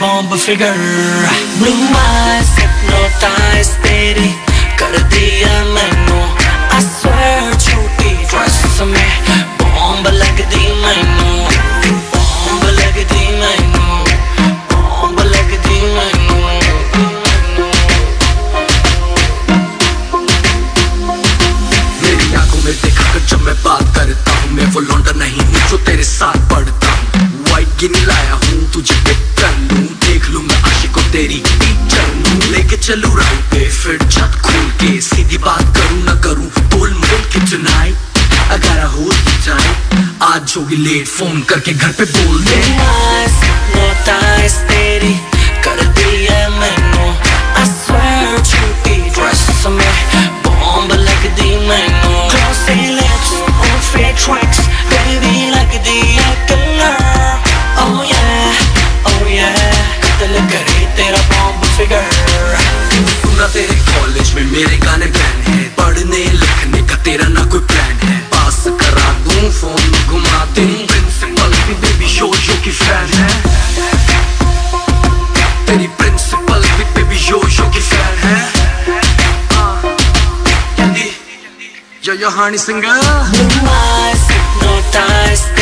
bomb figure. Blue eyes hypnotize तेरी कर दिया मैनू I swear छोटी dress में bomb लगदी मैनू Bomb लगदी मैनू Bomb लगदी मैनू मेरी आँखों में देखा कर जब मैं बात करता हूँ मैं वो लौंडा नहीं हूँ जो तेरे साथ पढ़ता हूँ। वाइट गिनी लाया चलूँ राह पे फिर छत खोल के सीधी बात करू ना करूँ बोल मोल के चुनाए अगर हो जाए आज होगी लेट फ़ोन करके घर पे बोल दे तेरी मेरे गाने बैन है। पढ़ने लिखने का तेरा ना कोई प्लान है। पास करा दूँ फ़ोन घुमा दूँ। प्रिंसिपल भी बेबी शो शो की फ़ैन है। तेरी प्रिंसिपल भी बेबी शो शो की फ़ैन है। Yo yo Honey singer Blue eyes